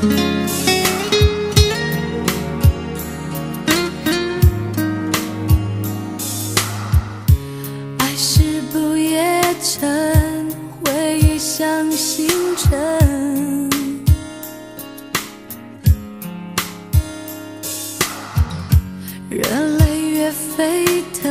爱是不夜城，回忆像星辰。热泪越沸腾，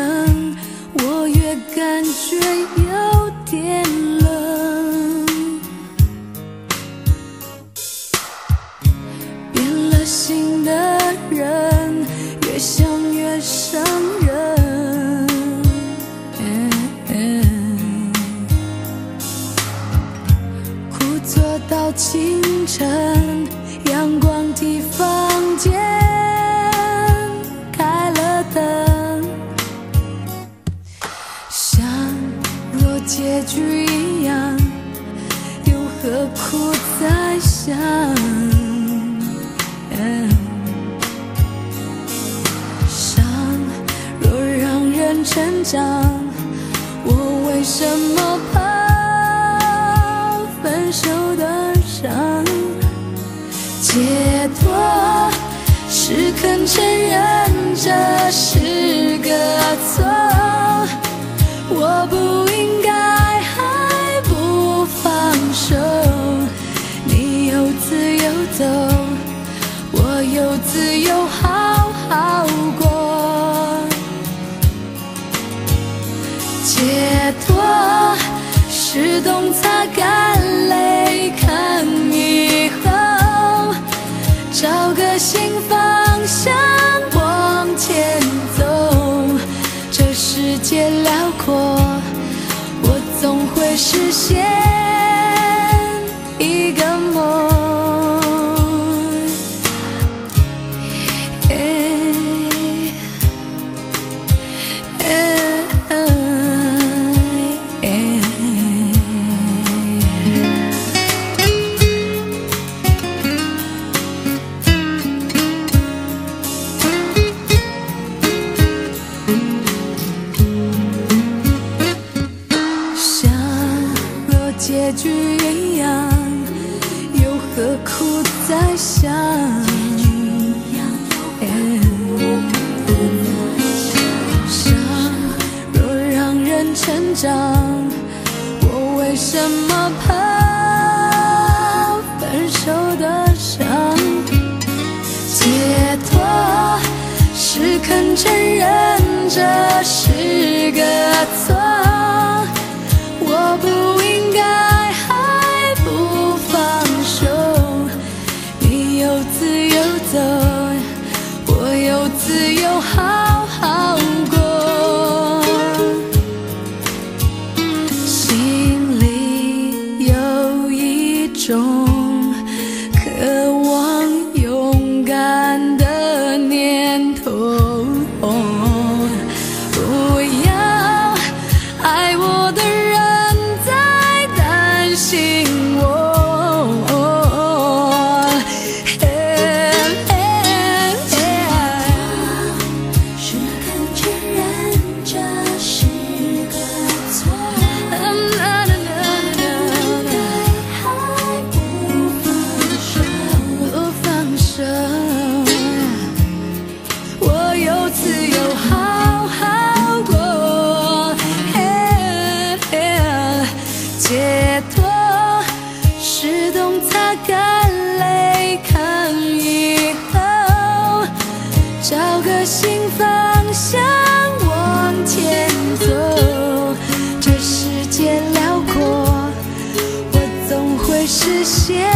清晨，阳光替房间开了灯，像若结局一样，又何苦再想？伤若让人成长，我为什么怕分手走，我有自由好好过。解脱是懂擦干泪，看以后找个新结局一样，又何苦再想？伤若让人成长，我为什么怕分手的伤？解脱是肯承认这是个错，新方向往前走。这世界辽阔，我总会实现